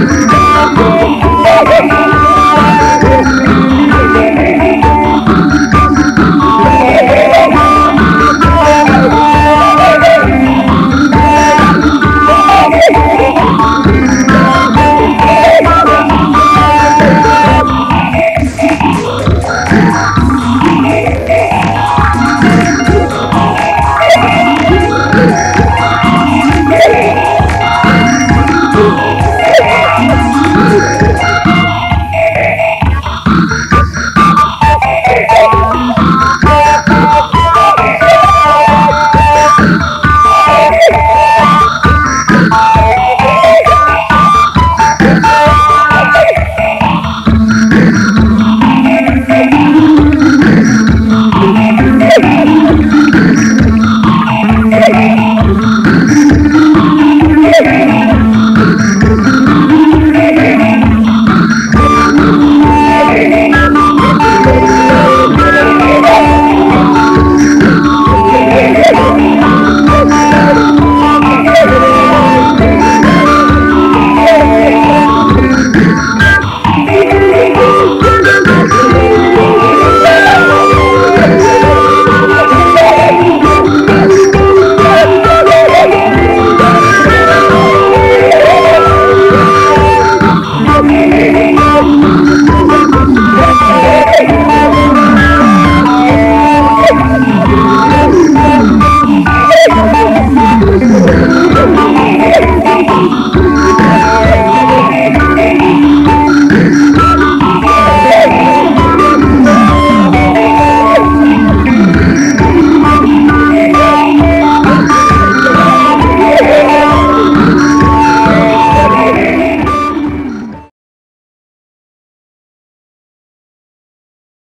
Let's go. Yeah.